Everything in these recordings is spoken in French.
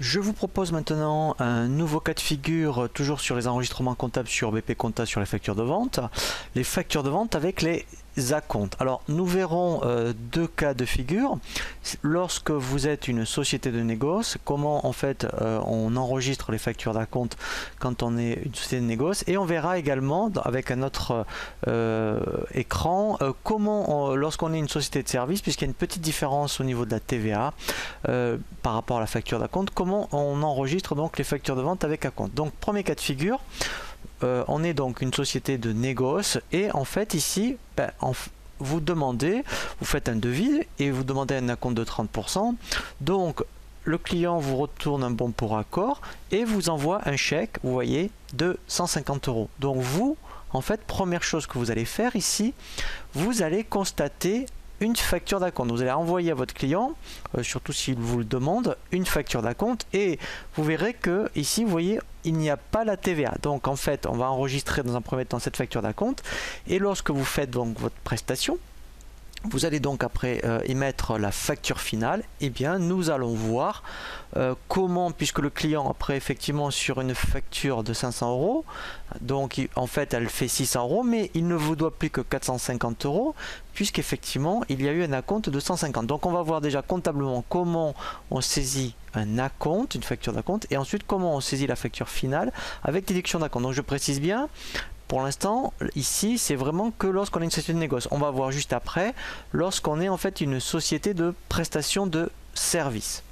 Je vous propose maintenant un nouveau cas de figure, euh, toujours sur les enregistrements comptables sur BP Compta sur les factures de vente. Les factures de vente avec les acomptes. Alors, nous verrons euh, deux cas de figure. Lorsque vous êtes une société de négoce, comment en fait euh, on enregistre les factures d'acompte quand on est une société de négoce? Et on verra également avec un autre écran comment, lorsqu'on est une société de service, puisqu'il y a une petite différence au niveau de la TVA par rapport à la facture d'acompte, on enregistre donc les factures de vente avec un compte. Donc premier cas de figure, euh, on est donc une société de négoce et en fait ici, ben, vous demandez, vous faites un devis et vous demandez un acompte de 30%. Donc le client vous retourne un bon pour accord et vous envoie un chèque, vous voyez, de 150 euros. Donc vous, en fait, première chose que vous allez faire ici, vous allez constater une facture d'acompte. Vous allez envoyer à votre client, euh, surtout s'il vous le demande, une facture d'acompte et vous verrez que ici, vous voyez, il n'y a pas la TVA. Donc en fait, on va enregistrer dans un premier temps cette facture d'acompte et lorsque vous faites donc votre prestation, vous allez donc après euh, émettre la facture finale, eh bien nous allons voir euh, comment, puisque le client après effectivement sur une facture de 500 euros, donc en fait elle fait 600 euros, mais il ne vous doit plus que 450 euros, puisqu'effectivement il y a eu un acompte de 150. Donc on va voir déjà comptablement comment on saisit un acompte, une facture d'acompte, et ensuite comment on saisit la facture finale avec déduction d'acompte. Donc je précise bien, pour l'instant, ici, c'est vraiment que lorsqu'on est une société de négoce. On va voir juste après, lorsqu'on est en fait une société de prestation de services.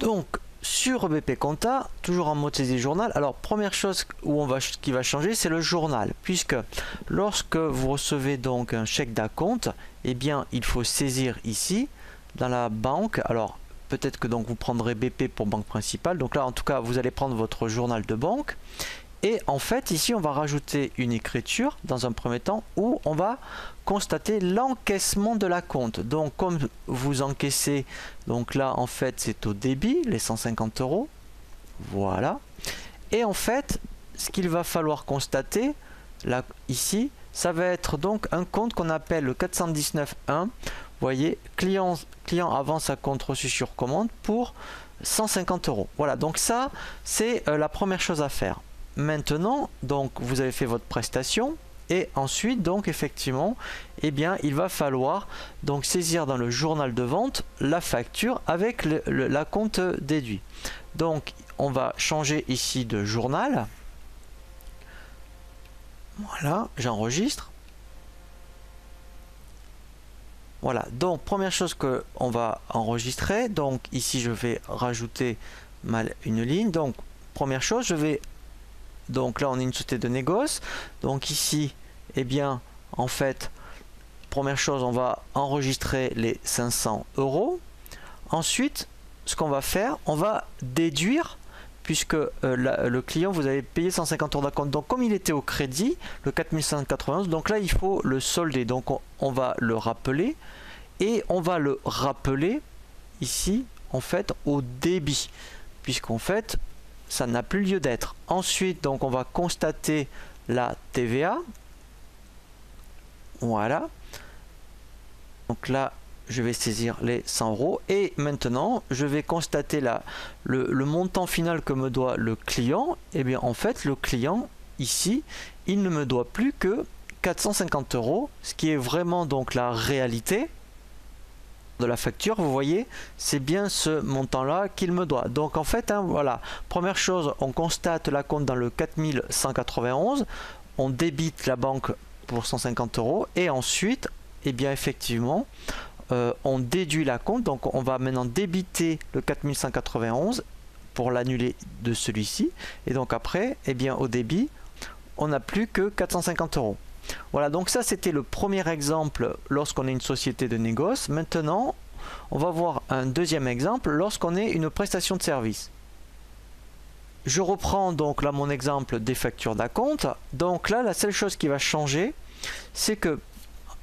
Donc, sur BP Compta, toujours en mode saisie journal, alors première chose qui va changer, c'est le journal. Puisque lorsque vous recevez donc un chèque d'acompte, eh bien, il faut saisir ici, dans la banque. Alors, peut-être que donc vous prendrez BP pour banque principale. Donc là, en tout cas, vous allez prendre votre journal de banque. Et en fait, ici, on va rajouter une écriture dans un premier temps où on va constater l'encaissement de la compte. Donc, comme vous encaissez, donc là, en fait, c'est au débit, les 150 euros. Voilà. Et en fait, ce qu'il va falloir constater, là, ici, ça va être donc un compte qu'on appelle le 419.1. Vous voyez, client, client avance à compte reçu sur commande pour 150 euros. Voilà, donc ça, c'est euh, la première chose à faire. Maintenant, donc vous avez fait votre prestation et ensuite donc effectivement eh bien il va falloir donc saisir dans le journal de vente la facture avec la compte déduit. Donc on va changer ici de journal. Voilà, j'enregistre. Voilà, donc première chose que on va enregistrer, donc ici je vais rajouter mal une ligne. Donc première chose, je vais donc là, on est une société de négoce. Donc ici, eh bien, en fait, première chose, on va enregistrer les 500 euros. Ensuite, ce qu'on va faire, on va déduire puisque euh, le client vous avez payé 150 euros d'acompte. Donc comme il était au crédit, le 4191, donc là il faut le solder. Donc on, on, va le rappeler et on va le rappeler ici en fait au débit. Puisqu'en fait ça n'a plus lieu d'être. Ensuite, donc on va constater la TVA. Voilà. Donc là, je vais saisir les 100 euros. Et maintenant, je vais constater la, le, montant final que me doit le client. Et eh bien, en fait, le client, ici, il ne me doit plus que 450 euros, ce qui est vraiment donc la réalité de la facture, vous voyez, c'est bien ce montant-là qu'il me doit. Donc en fait, hein, voilà, première chose, on constate la compte dans le 4191, on débite la banque pour 150 euros et ensuite, et eh bien effectivement, euh, on déduit la compte. Donc on va maintenant débiter le 4191 pour l'annuler de celui-ci. Et donc après, et eh bien au débit, on n'a plus que 450 euros. Voilà, donc ça c'était le premier exemple lorsqu'on est une société de négoce. Maintenant, on va voir un deuxième exemple lorsqu'on est une prestation de service. Je reprends donc là mon exemple des factures d'acompte. Donc là, la seule chose qui va changer, c'est que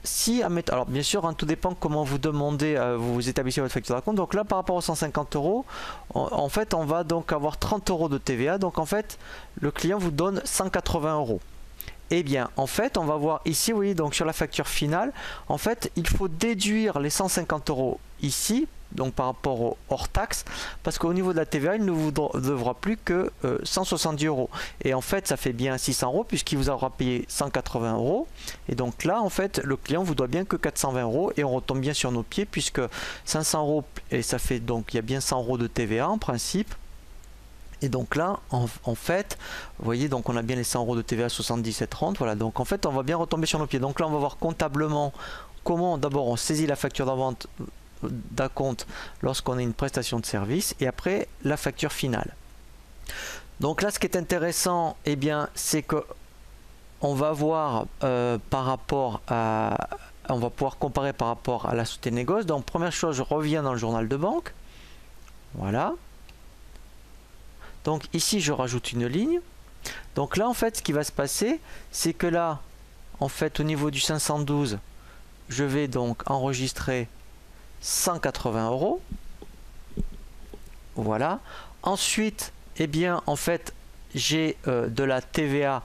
si, alors bien sûr, hein, tout dépend comment vous demandez, euh, vous établissez votre facture d'acompte. Donc là, par rapport aux 150 euros, en fait, on va donc avoir 30 euros de TVA. Donc en fait, le client vous donne 180 euros. Eh bien, en fait, on va voir ici, vous donc sur la facture finale, en fait, il faut déduire les 150 euros ici, donc par rapport au hors taxe, parce qu'au niveau de la TVA, il ne vous devra plus que 170 euros. Et en fait, ça fait bien 600 euros puisqu'il vous aura payé 180 euros. Et donc là, en fait, le client vous doit bien que 420 euros et on retombe bien sur nos pieds puisque 500 euros et ça fait donc il y a bien 100 euros de TVA en principe. Et donc là, en, fait, vous voyez, donc on a bien les 100 euros de TVA 77,30. Voilà, donc en fait, on va bien retomber sur nos pieds. Donc là, on va voir comptablement comment d'abord on saisit la facture d'avant d'acompte lorsqu'on a une prestation de service et après la facture finale. Donc là, ce qui est intéressant, eh bien, c'est que on va voir euh, par rapport à, on va pouvoir comparer par rapport à la société de négoce. Donc première chose, je reviens dans le journal de banque. Voilà. Donc ici, je rajoute une ligne. Donc là, en fait, ce qui va se passer, c'est que là, en fait, au niveau du 512, je vais donc enregistrer 180 euros. Voilà. Ensuite, eh bien, en fait, j'ai euh, de la TVA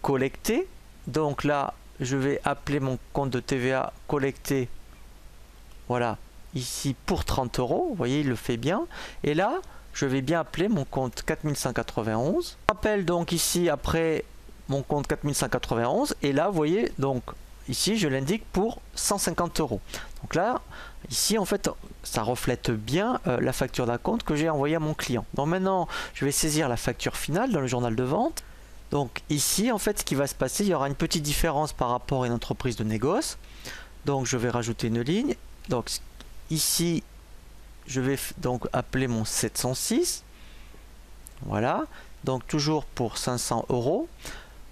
collectée. Donc là, je vais appeler mon compte de TVA collecté. Voilà, ici pour 30 euros. Vous voyez, il le fait bien. Et là, je vais bien appeler mon compte 4191. Appelle donc ici après mon compte 4191. Et là, vous voyez, donc ici, je l'indique pour 150 euros. Donc là, ici, en fait, ça reflète bien euh, la facture d'acompte que j'ai envoyée à mon client. Donc maintenant, je vais saisir la facture finale dans le journal de vente. Donc ici, en fait, ce qui va se passer, il y aura une petite différence par rapport à une entreprise de négoce. Donc je vais rajouter une ligne. Donc ici, je vais donc appeler mon 706. Voilà. Donc toujours pour 500 euros.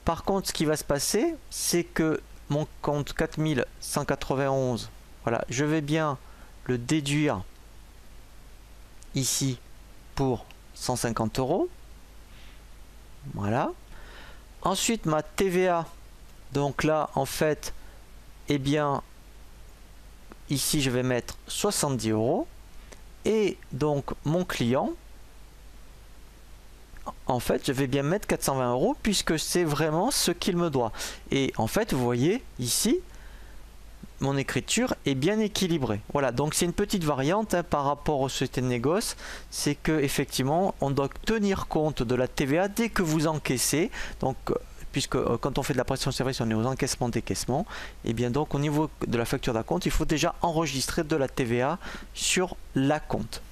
Par contre, ce qui va se passer, c'est que mon compte 4191, voilà, je vais bien le déduire ici pour 150 euros. Voilà. Ensuite, ma TVA. Donc là, en fait, eh bien, ici, je vais mettre 70 euros. Et donc, mon client, en fait, je vais bien mettre 420 euros puisque c'est vraiment ce qu'il me doit. Et en fait, vous voyez ici, mon écriture est bien équilibrée. Voilà, donc c'est une petite variante hein, par rapport au sociétés de négoce, c'est que effectivement, on doit tenir compte de la TVA dès que vous encaissez. Donc puisque euh, quand on fait de la prestation de service, on est aux encaissements décaissements, et bien donc au niveau de la facture d'acompte, il faut déjà enregistrer de la TVA sur la compte.